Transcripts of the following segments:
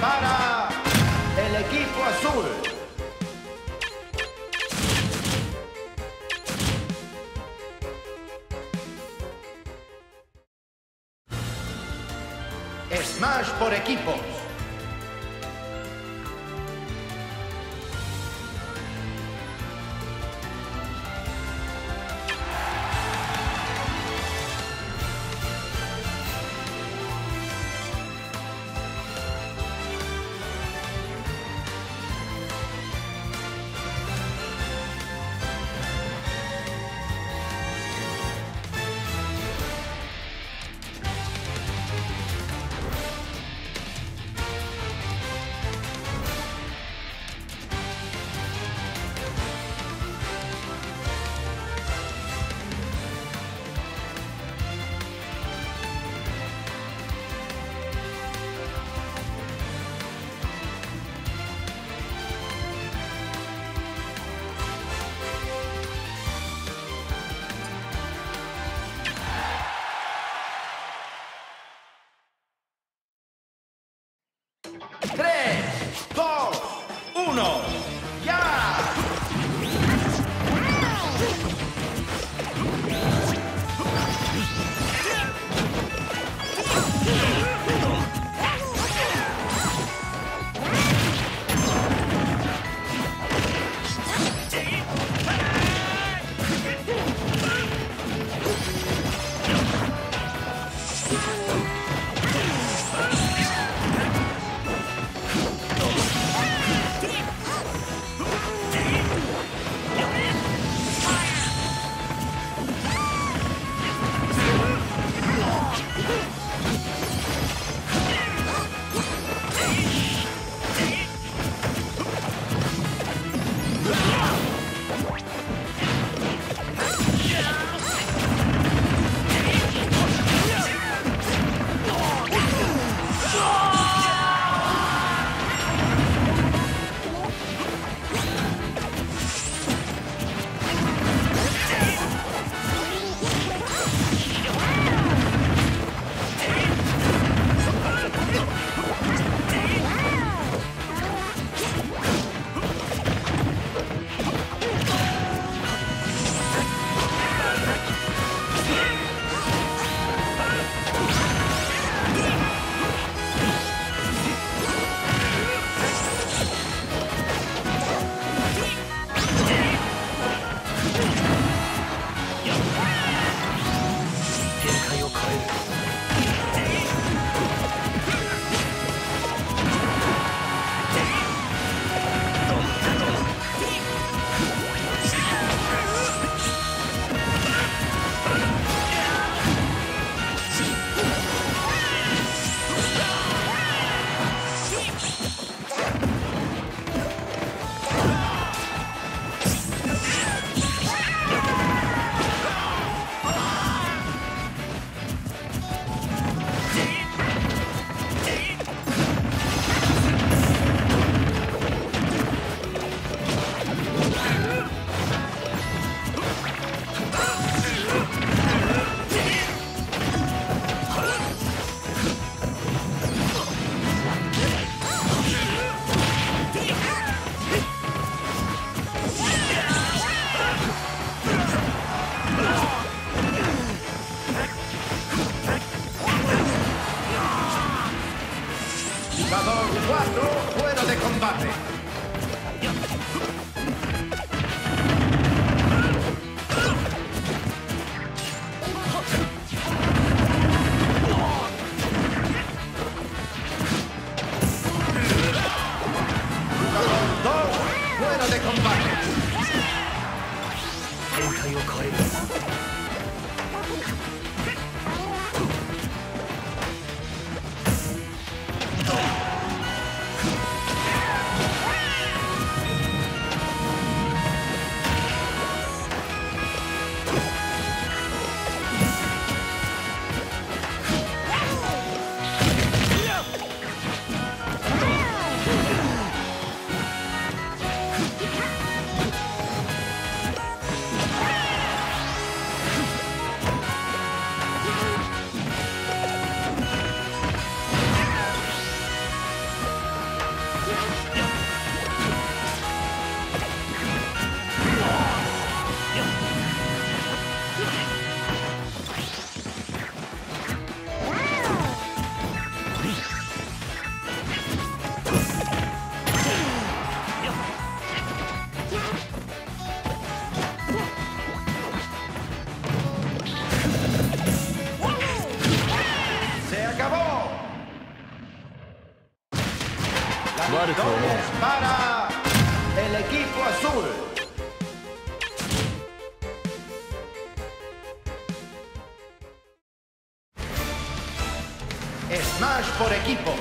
para el equipo azul. Smash por equipos. Arnold. acabó. La para el equipo azul. Smash por equipo.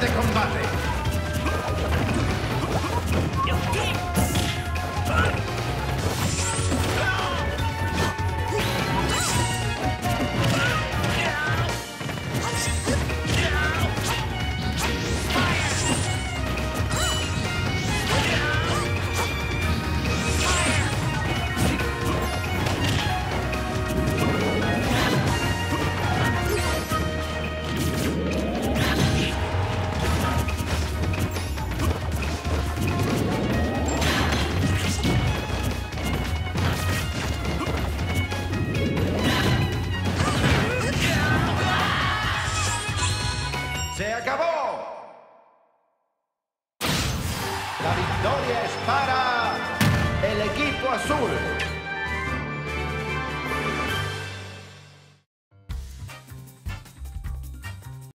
de comer.